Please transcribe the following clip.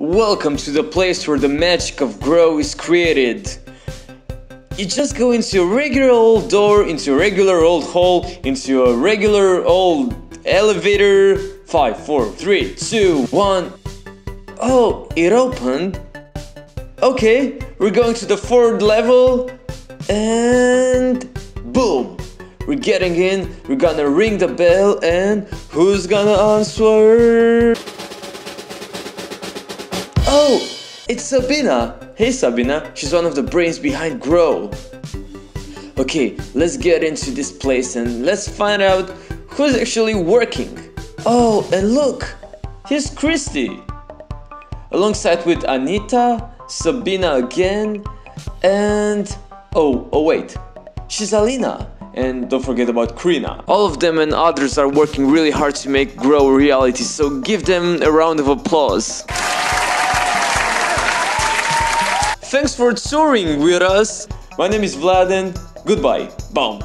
Welcome to the place where the magic of Grow is created. You just go into a regular old door, into a regular old hall, into a regular old elevator. Five, four, three, two, one. Oh, it opened. Okay, we're going to the fourth level. And boom! We're getting in, we're gonna ring the bell, and who's gonna answer? Oh, it's Sabina. Hey Sabina, she's one of the brains behind Grow. Okay, let's get into this place and let's find out who's actually working. Oh, and look, here's Christy. Alongside with Anita, Sabina again, and oh, oh wait, she's Alina. And don't forget about Krina. All of them and others are working really hard to make Grow reality, so give them a round of applause. Thanks for touring with us. My name is Vladen. Goodbye. Boom.